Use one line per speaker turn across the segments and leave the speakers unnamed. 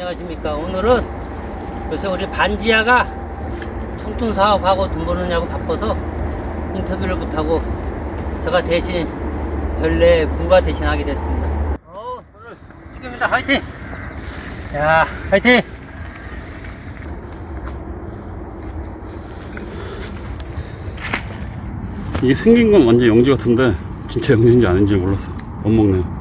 안녕하십니까. 오늘은 요새 우리 반지하가 청춘 사업하고 돈 버느냐고 바빠서 인터뷰를 못하고 제가 대신 별내 부가 대신 하게 됐습니다. 어, 오늘 지금입니다. 화이팅! 야, 화이팅!
이게 생긴 건 완전 영지 같은데 진짜 영지인지 아닌지 몰랐어 못 먹네 와.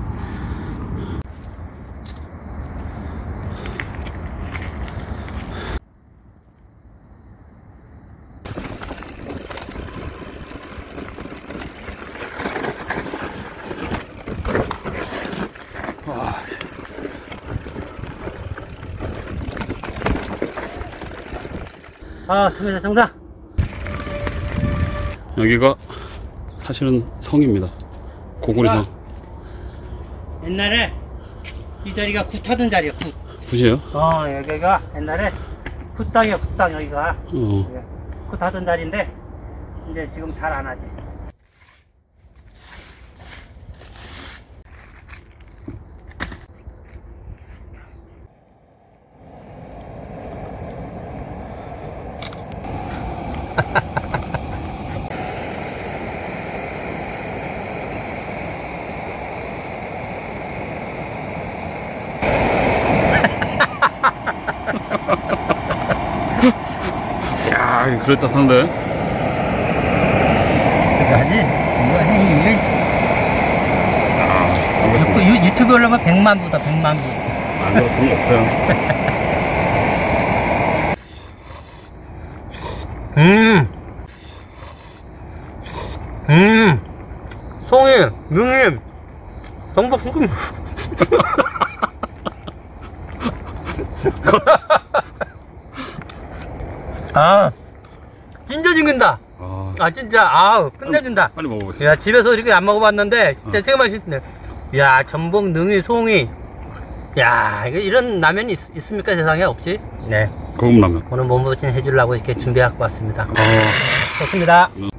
아, 금메달 정상!
여기가 사실은 성입니다 고구려성
옛날에 이 자리가 굿하던 자리야, 굿.
굿이에요?
어, 여기가 옛날에 굿땅이야, 굿땅, 여기가.
어.
예, 굿하던 자리인데, 이제 지금 잘 안 하지.
야 이거 그럴듯한데
그거지? 이거, 이게,
아,
유튜브, 유- 유튜브 올라면 100만 부다, 100만 부.
안돼 돈이 없어요
음. 음. 송이, 능이, 전복 소금. 아, 진짜 죽는다.
아,
아, 진짜, 아우, 끝내준다.
빨리 먹어보겠습니다
야, 집에서 이렇게 안 먹어봤는데, 진짜 되게 맛있네. 야, 전복, 능이, 송이. 야, 이거 이런 라면이 있, 있습니까? 세상에 없지? 네.
고급라면
오늘 몸보신 해주려고 이렇게 준비해갖고 왔습니다.
아,
좋습니다.
음.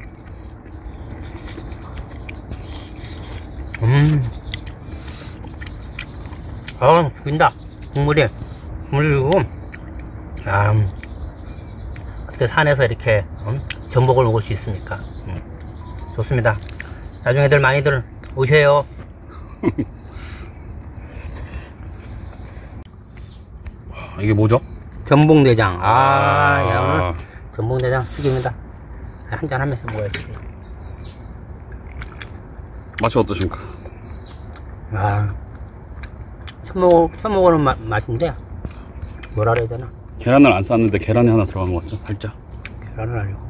음. 아, 죽인다. 국물이. 국물이 고 아, 음. 어떻게 산에서 이렇게 음, 전복을 먹을 수 있습니까? 음. 좋습니다. 나중에들 많이들 오세요.
이게 뭐죠?
전복내장. 아, 야, 오늘
아,
전복내장 죽입니다. 한 잔 하면서 먹어야지.
맛이 어떠십니까?
아, 처먹, 처먹는 맛, 맛인데, 뭐라 그래야 되나?
계란을 안 쌌는데 계란이 하나 들어간 것 같죠? 살짝
계란은 아니고.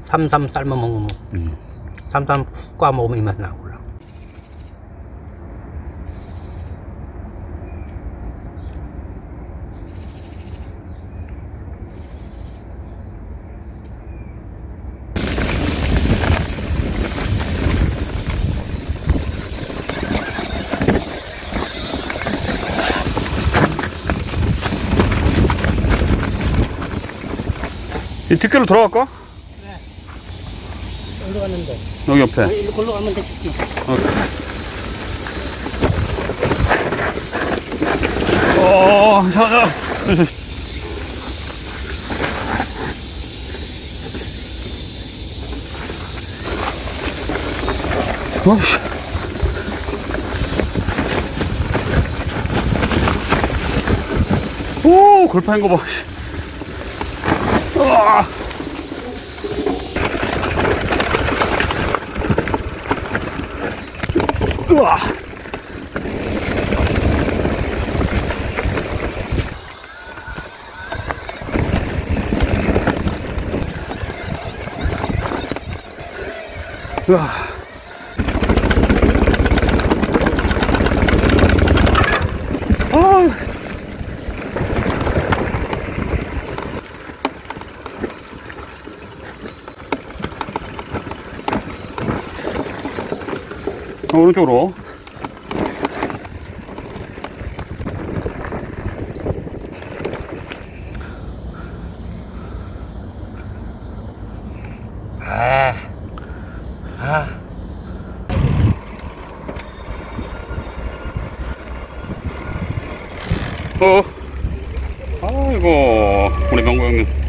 삼삼 삶아 먹으면,
음.
삼삼 푹 꽈 먹으면 이 맛이 나올라.
이 뒷길로 돌아갈까?
어디로 갔는데?
여기 옆에
일로 걸로 가면 되겠지.
어, 자, 자. 어이씨. 오, 골파인 거 봐. 씨. 우와. 우와. 우와. 아. 오른쪽으로.
아, 아.
어. 아이고, 우리 명구 형님.